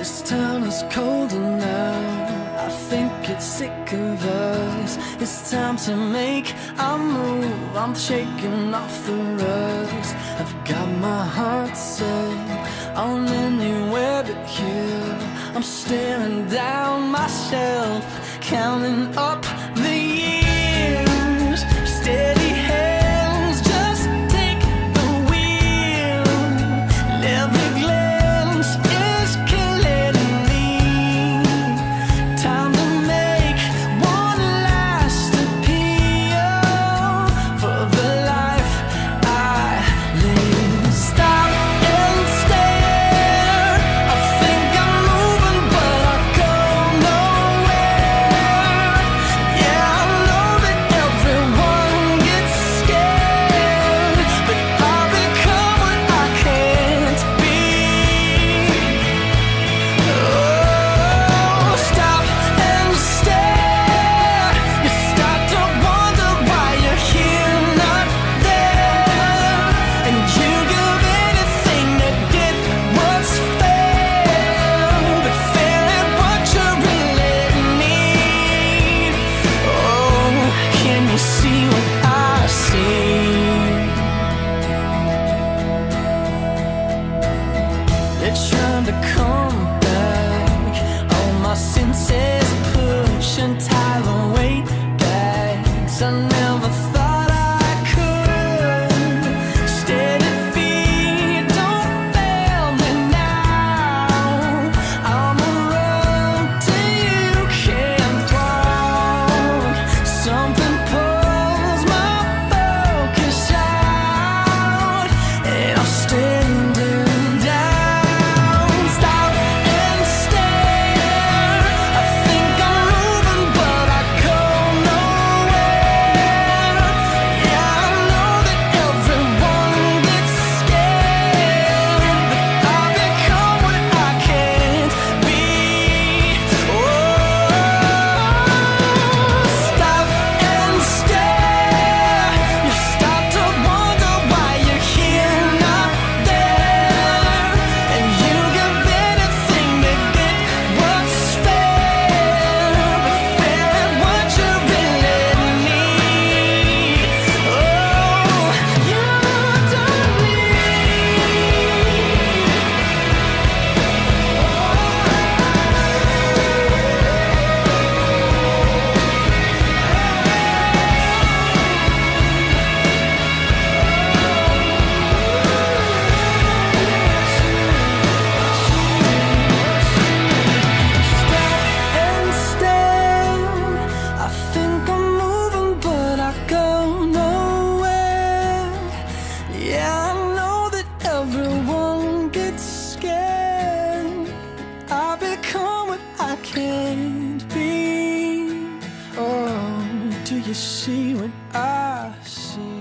This town is colder now. I think it's sick of us. It's time to make a move. I'm shaking off the rust. I've got my heart set on anywhere but here. I'm staring down myself, counting up the the do you see when I see?